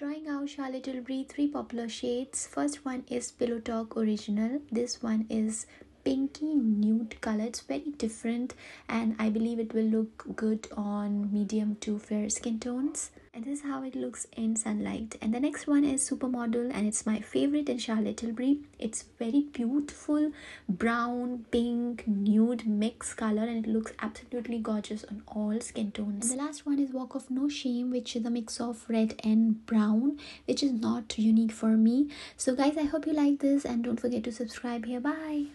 Trying out Charlotte Tilbury three popular shades. First one is Pillow Talk Original. This one is pinky nude color it's very different and i believe it will look good on medium to fair skin tones. And this is how it looks in sunlight. And the next one is supermodel and it's my favorite in charlotte tilbury. It's very beautiful brown pink nude mix color and it looks absolutely gorgeous on all skin tones. And the last one is walk of no shame which is a mix of red and brown which is not unique for me. So guys i hope you like this and don't forget to subscribe here. Bye